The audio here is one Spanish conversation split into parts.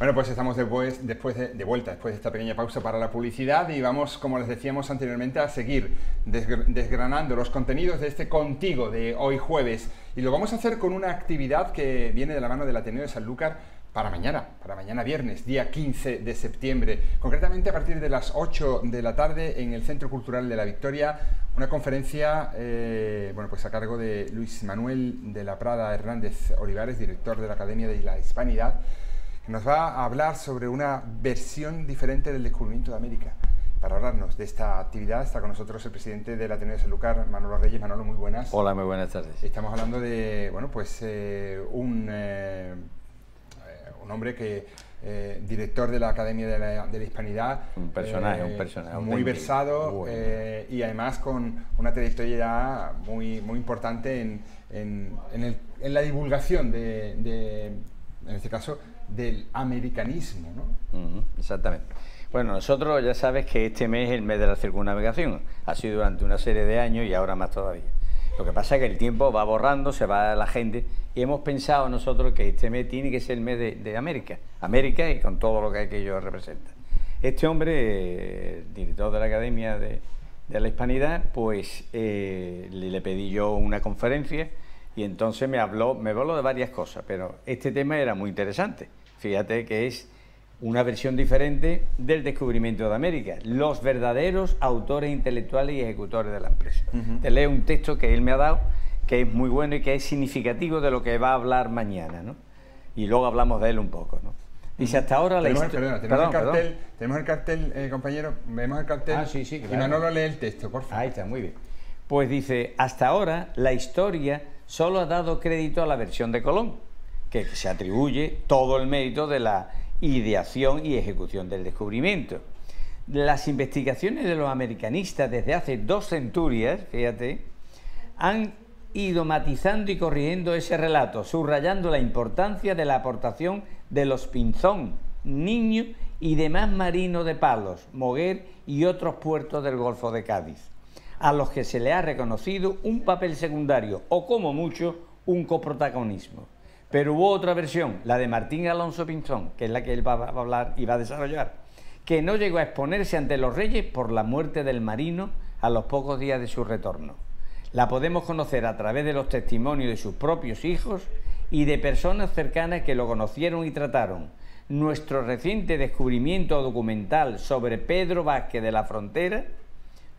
Bueno, pues estamos después, después de, de, vuelta, después de esta pequeña pausa para la publicidad y vamos, como les decíamos anteriormente, a seguir desgranando los contenidos de este Contigo de hoy jueves. Y lo vamos a hacer con una actividad que viene de la mano del Ateneo de Sanlúcar para mañana, para mañana viernes, día 15 de septiembre. Concretamente a partir de las 8 de la tarde en el Centro Cultural de la Victoria, una conferencia eh, bueno, pues a cargo de Luis Manuel de la Prada Hernández Olivares, director de la Academia de la Hispanidad nos va a hablar sobre una versión diferente del descubrimiento de América. Para hablarnos de esta actividad está con nosotros el presidente del Ateneo de Sanlúcar, Manolo Reyes. Manolo, muy buenas. Hola, muy buenas tardes. Estamos hablando de, bueno, pues eh, un, eh, un hombre que eh, director de la Academia de la, de la Hispanidad. Un personaje, un personaje. Muy versado y además con una trayectoria muy, muy importante en, en, en, en la divulgación de, de, en este caso, del americanismo. ¿no? exactamente. Bueno, nosotros ya sabes que este mes es el mes de la circunnavegación, ha sido durante una serie de años y ahora más todavía. Lo que pasa es que el tiempo va borrando, se va la gente y hemos pensado nosotros que este mes tiene que ser el mes de, América, América y con todo lo que aquello representa. Este hombre, director de la Academia de, la Hispanidad, pues eh, le pedí yo una conferencia y entonces me habló, me habló de varias cosas, pero este tema era muy interesante Fíjate que es una versión diferente del descubrimiento de América, los verdaderos autores intelectuales y ejecutores de la empresa. Te leo un texto que él me ha dado, que es muy bueno y que es significativo de lo que va a hablar mañana, ¿no? Y luego hablamos de él un poco, ¿no? Dice, hasta ahora la historia... Tenemos, el cartel, tenemos el cartel eh, compañero, vemos el cartel ah, sí, sí, y Manolo lee el texto, por favor. Ahí está, muy bien. Pues dice, hasta ahora la historia solo ha dado crédito a la versión de Colón, que se atribuye todo el mérito de la ideación y ejecución del descubrimiento. Las investigaciones de los americanistas desde hace dos centurias, fíjate, han ido matizando y corrigiendo ese relato, subrayando la importancia de la aportación de los Pinzón, Niño y demás marinos de Palos, Moguer y otros puertos del Golfo de Cádiz, a los que se le ha reconocido un papel secundario o como mucho un coprotagonismo. Pero hubo otra versión, la de Martín Alonso Pinzón, que es la que él va a hablar y va a desarrollar, que no llegó a exponerse ante los reyes por la muerte del marino a los pocos días de su retorno. La podemos conocer a través de los testimonios de sus propios hijos y de personas cercanas que lo conocieron y trataron. Nuestro reciente descubrimiento documental sobre Pedro Vázquez de la Frontera,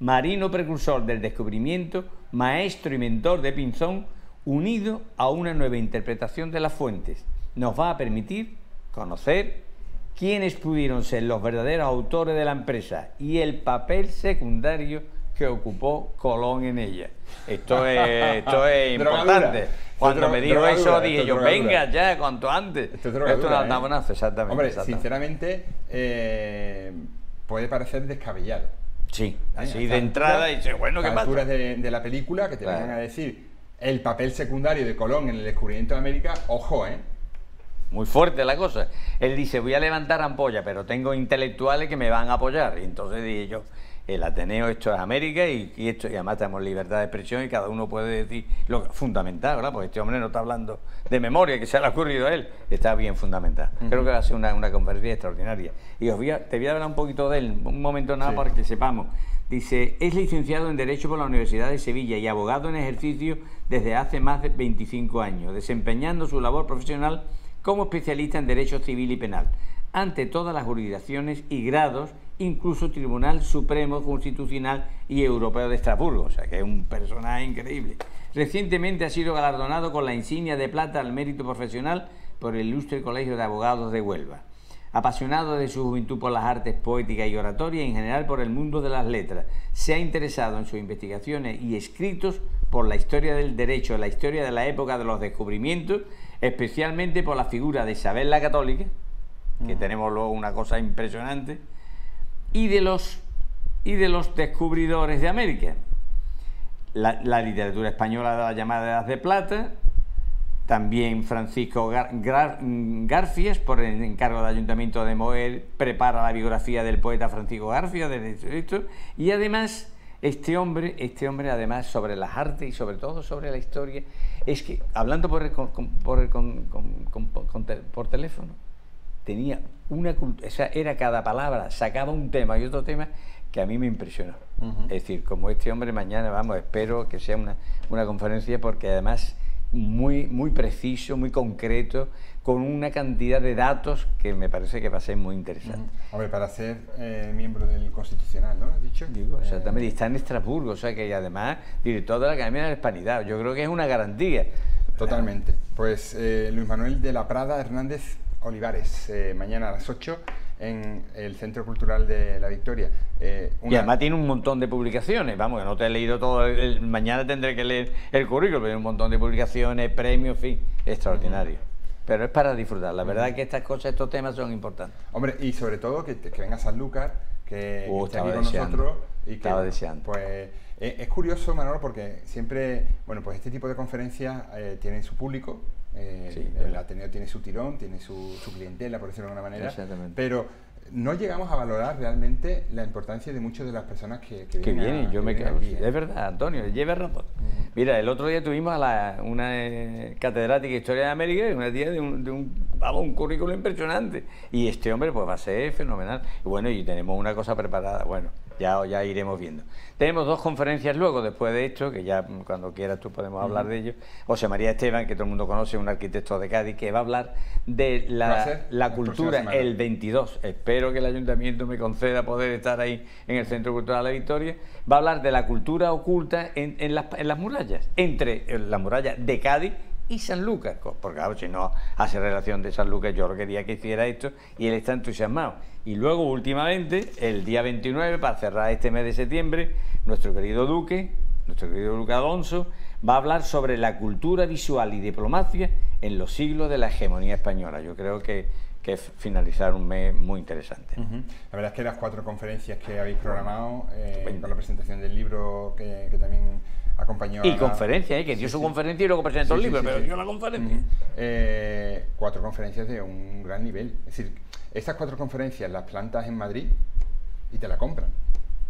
marino precursor del descubrimiento, maestro y mentor de Pinzón, unido a una nueva interpretación de las fuentes, nos va a permitir conocer quiénes pudieron ser los verdaderos autores de la empresa y el papel secundario que ocupó Colón en ella. Esto es, esto es importante. Cuando me dijo eso, dije yo, venga ya, cuanto antes. Esto es drogadura, ¿eh? exactamente. Hombre, sinceramente, eh, puede parecer descabellado. Sí, así de entrada, y dice, bueno, ¿qué pasa? de, de, la película que te van a decir el papel secundario de Colón en el descubrimiento de América, ojo, ¿eh? Muy fuerte la cosa. Él dice, voy a levantar ampolla, pero tengo intelectuales que me van a apoyar. Y entonces dije yo, el Ateneo esto es América y, esto, y además tenemos libertad de expresión y cada uno puede decir lo fundamental, ¿verdad? Porque este hombre no está hablando de memoria, que se le ha ocurrido a él, está bien fundamental. Creo que va a ser una, conferencia extraordinaria. Y os voy a, te voy a hablar un poquito de él, un momento nada para que sepamos. Dice, es licenciado en Derecho por la Universidad de Sevilla y abogado en ejercicio desde hace más de 25 años, desempeñando su labor profesional como especialista en Derecho Civil y Penal, ante todas las jurisdicciones y grados, incluso Tribunal Supremo Constitucional y Europeo de Estrasburgo, o sea que es un personaje increíble. Recientemente ha sido galardonado con la insignia de plata al mérito profesional por el Ilustre Colegio de Abogados de Huelva apasionado de su juventud por las artes poéticas y oratorias y en general por el mundo de las letras. Se ha interesado en sus investigaciones y escritos por la historia del derecho, la historia de la época de los descubrimientos, especialmente por la figura de Isabel la Católica, que tenemos luego una cosa impresionante, y de los, y de los descubridores de América. La, la literatura española de la llamada Edad de Plata, también Francisco Garfias, por el encargo del Ayuntamiento de Moel, prepara la biografía del poeta Francisco Garfias de y además este hombre, este hombre además sobre las artes y sobre todo sobre la historia, es que hablando por, por, por teléfono, tenía una cultura, o sea, era cada palabra, sacaba un tema y otro tema que a mí me impresionó. Es decir, como este hombre mañana, vamos, espero que sea una, una conferencia porque además muy, muy preciso, muy concreto, con una cantidad de datos que me parece que va a ser muy interesante. Hombre, para ser eh, miembro del Constitucional, ¿no? ¿Has dicho? Digo, exactamente, y está en Estrasburgo, o sea que además director de la Academia de la Hispanidad, yo creo que es una garantía. Totalmente. Pues eh, Luis Manuel de la Prada Hernández Olivares, eh, mañana a las 8 en el Centro Cultural de la Victoria. Eh, y además tiene un montón de publicaciones, vamos, que no te he leído todo, mañana tendré que leer el currículum, pero un montón de publicaciones, premios, en fin, extraordinario. Pero es para disfrutar, la verdad es que estas cosas, estos temas son importantes. Hombre, y sobre todo que, que venga Sanlúcar, que, uh, esté aquí con nosotros. Y estaba deseando. Pues eh, es curioso, Manolo, porque siempre, bueno, pues este tipo de conferencias eh, tienen su público, eh, el Ateneo tiene su tirón, tiene su, clientela, por decirlo de alguna manera, pero no llegamos a valorar realmente la importancia de muchas de las personas que, que, que vienen. yo me quedo. Es verdad, Antonio, lleve razón. Mira, el otro día tuvimos a la, una eh, catedrática de Historia de América y una tía de un, de un, vamos, un currículo impresionante. Y este hombre pues va a ser fenomenal. Y bueno, y tenemos una cosa preparada. Bueno, ya, ya iremos viendo. Tenemos dos conferencias luego, después de esto, que ya cuando quieras tú podemos hablar de ello. José María Esteban, que todo el mundo conoce, un arquitecto de Cádiz, que va a hablar de la, la cultura el 22. Espero que el ayuntamiento me conceda poder estar ahí en el Centro Cultural de la Victoria. Va a hablar de la cultura oculta en, en, las, en las murallas, entre la muralla de Cádiz y San Lucas, porque claro, si no hace relación de San Lucas, yo lo quería que hiciera esto y él está entusiasmado. Y luego, últimamente, el día 29, para cerrar este mes de septiembre, nuestro querido Duque, nuestro querido Duque Alonso, va a hablar sobre la cultura visual y diplomacia en los siglos de la hegemonía española. Yo creo que, que es finalizar un mes muy interesante. La verdad es que las cuatro conferencias que habéis programado, eh, con la presentación del libro que, que también acompañó y conferencia, ¿eh? que dio su conferencia y luego presentó el libro, pero dio la conferencia. Eh, cuatro conferencias de un gran nivel. Es decir, estas cuatro conferencias las plantas en Madrid y te la compran.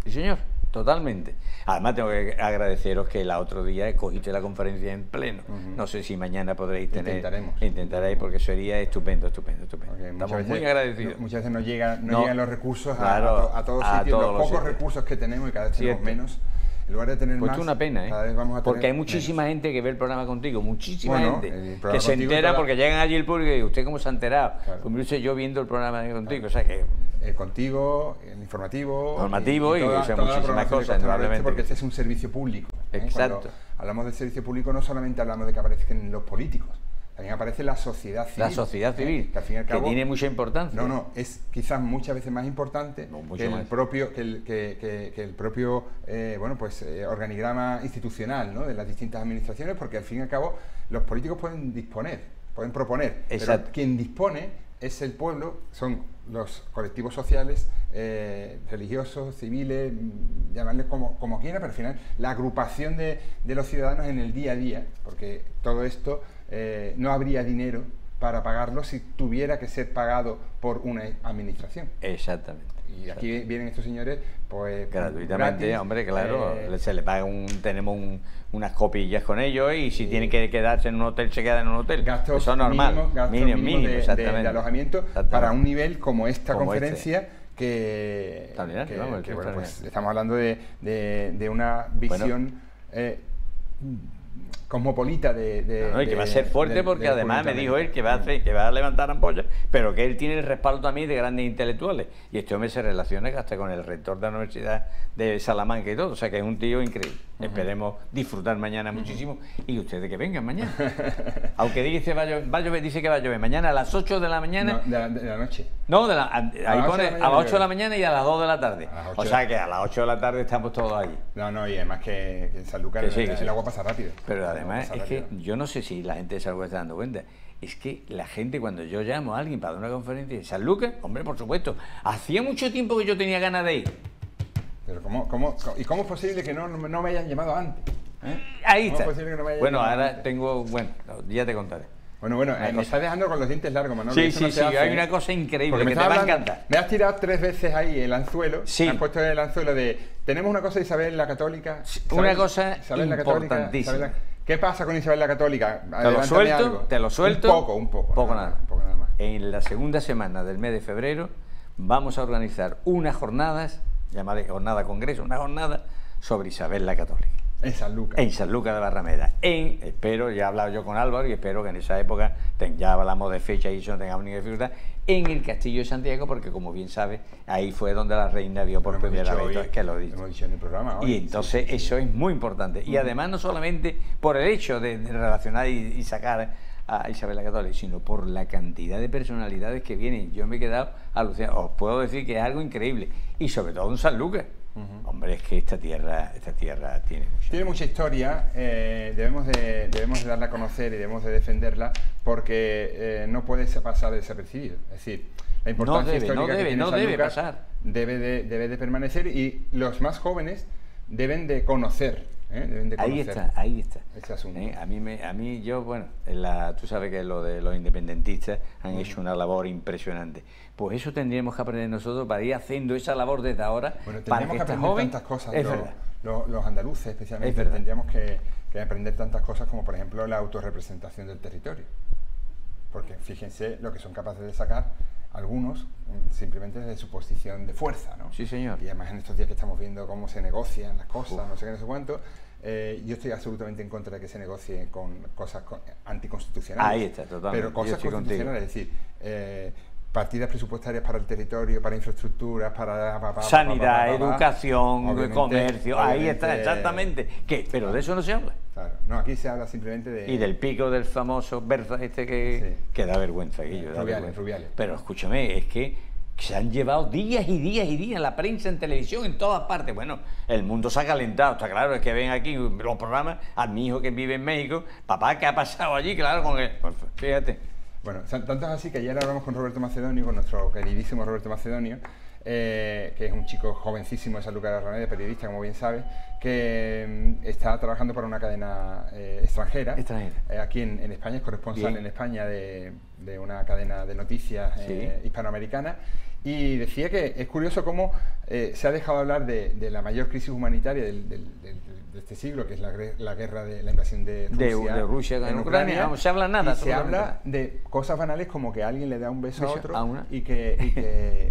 Sí, señor, totalmente. Además, tengo que agradeceros que el otro día escogiste la conferencia en pleno. No sé si mañana podréis tener. Intentaremos. Intentaréis, porque sería estupendo, estupendo, estupendo. Estamos muy agradecidos. muchas veces no, llega, no, llegan los recursos a, a, todos sitios, los, pocos recursos que tenemos y cada vez tenemos menos. En lugar de tener pues más, una pena, ¿eh? porque hay muchísima gente que ve el programa contigo, muchísima gente que se entera porque llegan allí el público y dice, ¿usted cómo se ha enterado? Pues me dice yo viendo el programa contigo, o sea que... Eh, contigo, el informativo... Informativo y, muchísimas cosas, indudablemente. Porque este es un servicio público. ¿eh? Exacto. hablamos de servicio público no solamente hablamos de que aparezcan los políticos, también aparece la sociedad civil. La sociedad ¿eh? civil, que, tiene mucha importancia. No, no, es quizás muchas veces más importante que, el propio, que, el, que, el propio eh, bueno, pues, eh, organigrama institucional ¿no? de las distintas administraciones, porque al fin y al cabo los políticos pueden disponer, pueden proponer, pero quien dispone es el pueblo, son los colectivos sociales, religiosos, civiles, mm, llamarles como, como quiera, pero al final la agrupación de, de los ciudadanos en el día a día, porque todo esto eh, no habría dinero para pagarlo si tuviera que ser pagado por una administración. Exactamente. Y aquí vienen estos señores, pues. Gratuitamente, hombre, claro. Eh, se le paga un. Tenemos unas copillas con ellos y si tienen que quedarse en un hotel, se quedan en un hotel. Gastos Eso es normal. Mínimos, de, alojamiento para un nivel como esta este. conferencia. Que, pues, estamos hablando de, una visión eh, cosmopolita de, de, que va a ser fuerte porque además me dijo él que va, a que va a levantar ampollas, pero que él tiene el respaldo también de grandes intelectuales. Y este hombre se relaciona hasta con el rector de la Universidad de Salamanca y todo, o sea que es un tío increíble. Esperemos disfrutar mañana muchísimo y ustedes que vengan mañana. Aunque dice, va a, llover, dice que va a llover mañana a las 8 de la mañana. de, la, noche. No, de la, ahí pone a las 8 de la mañana y a las 2 de la tarde. O sea que a las 8 de la tarde estamos todos allí. No, no, y además que, en San Lucas el, agua pasa rápido. Pero además es que yo no sé si la gente de San Lucas está dando cuenta. Es que la gente cuando yo llamo a alguien para dar una conferencia en San Lucas, hombre, por supuesto, hacía mucho tiempo que yo tenía ganas de ir. Pero ¿cómo, cómo, ¿y cómo es posible que no, no me hayan llamado antes? ¿Eh? Ahí está. bueno, ahora tengo, bueno, ya te contaré. Bueno, bueno, eh, me está dejando con los dientes largos, Manolo. Sí, sí, sí, hay una cosa increíble que me te va a encantar. Me has tirado tres veces ahí el anzuelo. Sí. Me has puesto el anzuelo de. Tenemos una cosa de Isabel la Católica. una cosa importantísima. La ¿Qué pasa con Isabel la Católica? Te lo suelto, te lo suelto. Un poco, un poco. Poco nada. nada. en la segunda semana del mes de febrero vamos a organizar unas jornadas, llamada jornada congreso, una jornada sobre Isabel la Católica. En San Lucas. En San Lucas de Barrameda. En, espero, ya he hablado yo con Álvaro y espero que en esa época, ya hablamos de fecha y eso no tengamos ninguna dificultad, en el Castillo de Santiago, porque como bien sabe, ahí fue donde la reina vio por primera vez, que lo dicho. en el programa Y entonces eso es muy importante. Y además no solamente por el hecho de, relacionar y, sacar a Isabel la Católica, sino por la cantidad de personalidades que vienen. Yo me he quedado alucinado. Os puedo decir que es algo increíble. Y sobre todo en San Lucas. Hombre, es que esta tierra, esta tierra tiene mucha Tiene mucha historia, eh, debemos, de, debemos de darla a conocer y debemos de defenderla porque eh, no puede pasar desapercibido. Es decir, la importancia histórica no debe, que no debe pasar. Debe de, debe de permanecer y los más jóvenes deben de conocer ¿eh? ahí está, ahí está. ¿Eh? A, mí me, a mí, yo, bueno, la, tú sabes que lo de los independentistas han hecho una labor impresionante. Pues eso tendríamos que aprender nosotros para ir haciendo esa labor desde ahora. Bueno, para que, aprender tantas cosas. los andaluces, especialmente, tendríamos que, que aprender tantas cosas como, por ejemplo, la autorrepresentación del territorio. Porque fíjense lo que son capaces de sacar algunos mm, simplemente desde su posición de fuerza, ¿no? Sí, señor. Y además en estos días que estamos viendo cómo se negocian las cosas, no sé qué, no sé cuánto, eh, yo estoy absolutamente en contra de que se negocie con cosas anticonstitucionales. Ahí está, totalmente. Pero cosas constitucionales, es decir, eh, partidas presupuestarias para el territorio, para infraestructuras, para... Sanidad, educación, comercio, ahí está, exactamente. ¿Qué? Pero de eso no se habla. Claro, no, aquí se habla simplemente de... Y del pico del famoso Berza este que, que da vergüenza. Guillo, rubiales, rubiales. Pero escúchame, es que se han llevado días y días y días en la prensa, en televisión, en todas partes. Bueno, el mundo se ha calentado, está claro, es que ven aquí los programas a mi hijo que vive en México, papá, ¿qué ha pasado allí? Claro, con él. Pues, fíjate. Bueno, tanto es así que ayer hablamos con Roberto Macedonio, con nuestro queridísimo Roberto Macedonio, eh, que es un chico jovencísimo de San Lucas de periodista, como bien sabe, que mm, está trabajando para una cadena eh, extranjera, eh, aquí en, España, es corresponsal en España de, una cadena de noticias hispanoamericana, y decía que es curioso cómo se ha dejado hablar de, la mayor crisis humanitaria del, de este siglo, que es la, guerra de la invasión de Rusia, de, Rusia en Ucrania, no se habla nada. se habla de cosas banales como que alguien le da un beso, a otro y que, que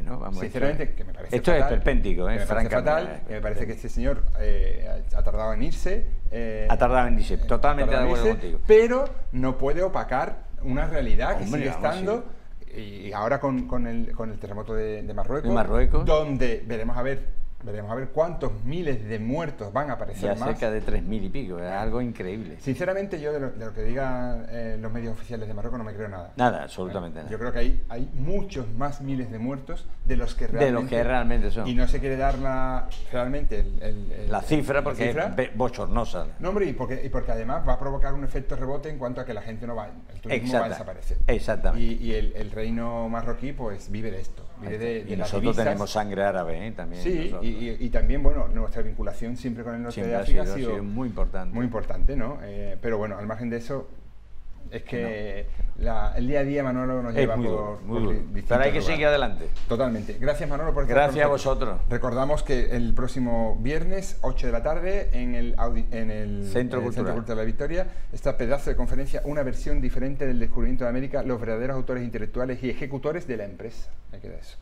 no, vamos Sinceramente, esto, que me parece Esto es esperpéntico, ¿eh? Me parece fatal, me parece que este señor eh, ha tardado en irse. Eh, ha tardado en irse, totalmente de acuerdo contigo. Pero no puede opacar una realidad que sigue estando. Y ahora con, con, el, con el terremoto de, de Marruecos, Marruecos, donde veremos a ver Veremos a ver cuántos miles de muertos van a aparecer ya cerca de 3.000 y pico, es algo increíble. Sinceramente, yo de lo, que digan eh, los medios oficiales de Marruecos no me creo nada. Nada, absolutamente nada. Yo creo que hay, hay muchos más miles de muertos de los que realmente, de los que realmente son. Y no se quiere dar la, realmente la cifra porque es bochornosa. No, hombre, y porque, y porque además va a provocar un efecto rebote en cuanto a que la gente no va, el turismo va a desaparecer. Exactamente. Y, y el, el, reino marroquí pues vive de esto, vive de, y nosotros tenemos sangre árabe ¿eh? también. Sí, y, también, bueno, nuestra vinculación siempre con el norte de África ha sido, muy importante. Muy importante, ¿no? Eh, pero bueno, al margen de eso, es que el día a día Manolo nos lleva por, muy Pero hay que seguir adelante. Totalmente. Gracias Manolo por Gracias a vosotros. Recordamos que el próximo viernes, 8 de la tarde, en el, en el Centro, Cultural. de la Victoria, esta pedazo de conferencia, una versión diferente del descubrimiento de América, los verdaderos autores intelectuales y ejecutores de la empresa. Me queda eso.